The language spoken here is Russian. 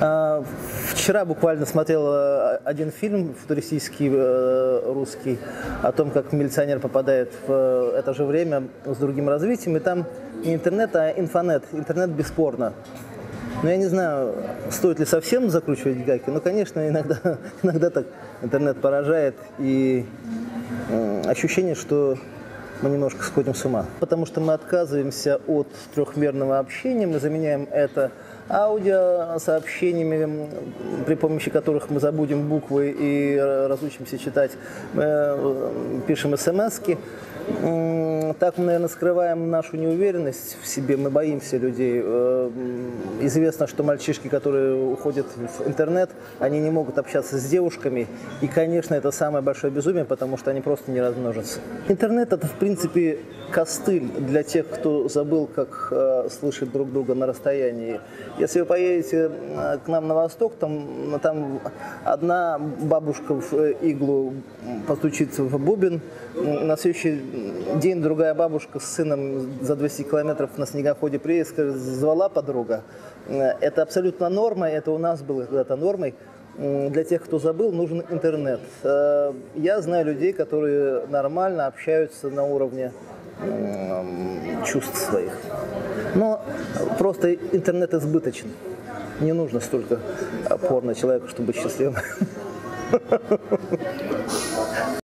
А, Вчера буквально смотрел э, один фильм футуристический э, русский о том, как милиционер попадает в э, это же время с другим развитием, и там не интернет, а инфонет. Интернет бесспорно. Но я не знаю, стоит ли совсем закручивать гайки, но, конечно, иногда, иногда так интернет поражает, и ощущение, что мы немножко сходим с ума. Потому что мы отказываемся от трехмерного общения, мы заменяем это аудиосообщениями, м, при помощи которых мы забудем буквы и э, разучимся читать, Мы, э, пишем смски. М, Так мы, наверное, скрываем нашу неуверенность в себе, мы боимся людей. Э, Известно, что мальчишки, которые уходят в интернет, они не могут общаться с девушками. И, конечно, это самое большое безумие, потому что они просто не размножатся. Интернет – это, в принципе, костыль для тех, кто забыл, как э, слышать друг друга на расстоянии. Если вы поедете э, к нам на восток, там, там одна бабушка в иглу постучится в бубен, на следующий день другая бабушка с сыном за 200 километров на снегоходе скажет, звала подруга. Э, Это абсолютно норма, это у нас было когда-то нормой. Для тех, кто забыл, нужен интернет. Э, Я знаю людей, которые нормально общаются на уровне чувств своих. Но просто интернет избыточен. Не нужно столько порно человеку, чтобы быть счастливым.